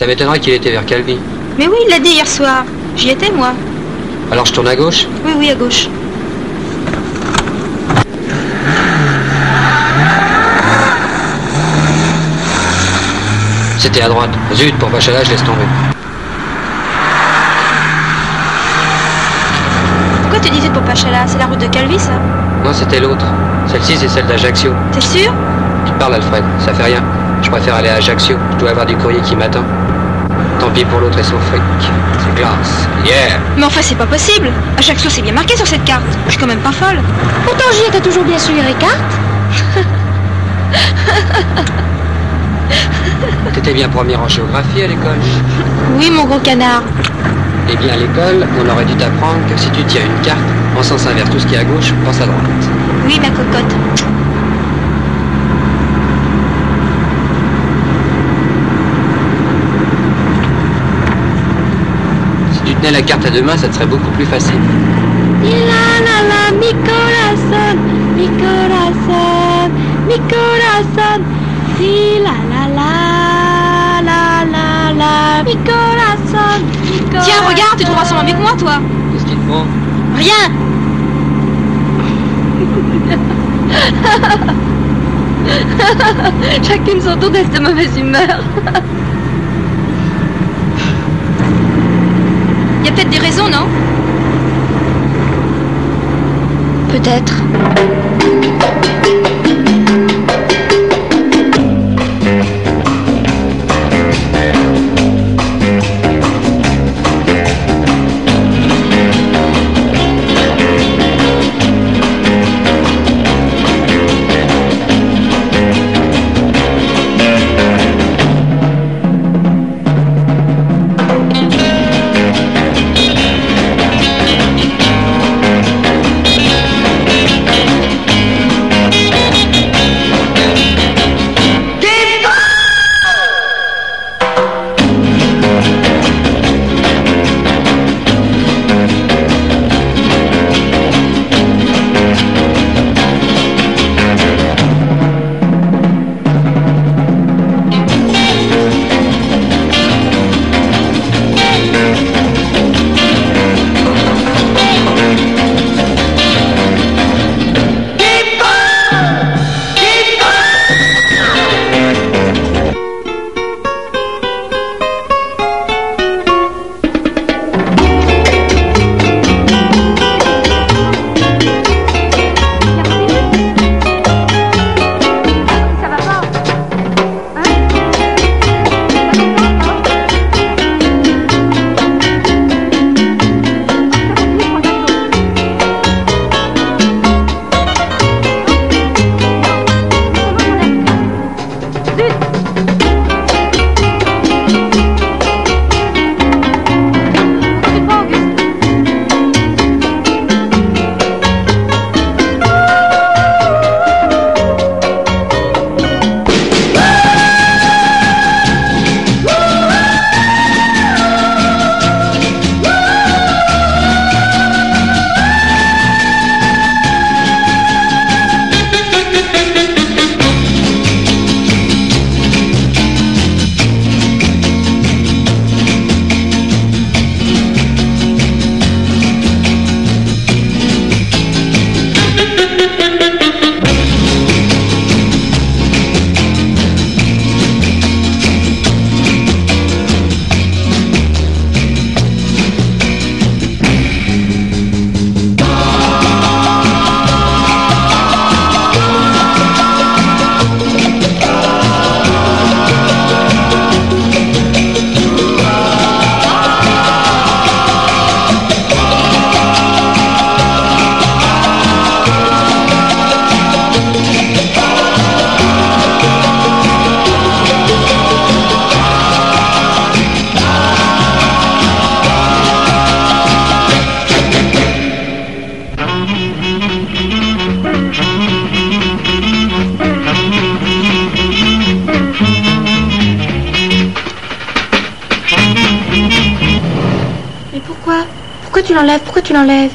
Ça m'étonnerait qu'il était vers Calvi. Mais oui, il l'a dit hier soir. J'y étais, moi. Alors je tourne à gauche Oui, oui, à gauche. C'était à droite. Zut, pour Pachala, je laisse tomber. Pourquoi tu disais pour Pachala? C'est la route de Calvi, ça Non, c'était l'autre. Celle-ci, c'est celle d'Ajaccio. T'es sûr? Tu te parles, Alfred. Ça fait rien. Je préfère aller à Ajaccio. Je dois avoir du courrier qui m'attend. Tant pis pour l'autre et son fric. C'est glace. Yeah Mais enfin, c'est pas possible. Ajaccio, c'est bien marqué sur cette carte. Je suis quand même pas folle. Pourtant, j'y étais toujours bien suivi les cartes. T'étais bien premier en géographie à l'école. Oui, mon gros canard. Eh bien, à l'école, on aurait dû t'apprendre que si tu tiens une carte, en sens inverse, tout ce qui est à gauche, pense à droite. Oui, ma cocotte. Tenais la carte à deux mains, ça te serait beaucoup plus facile. La la la, mi corazón, mi corazón, mi corazón. Si la la la, la la la, mi corazón, mi corazón. Tiens, regarde, tu trouveras sûrement mieux que moi, toi. Qu'est-ce qu'il te prend Rien. Chacune son tour de mauvaise humeur. peut-être des raisons, non Peut-être. Pourquoi tu l'enlèves? Pourquoi tu l'enlèves?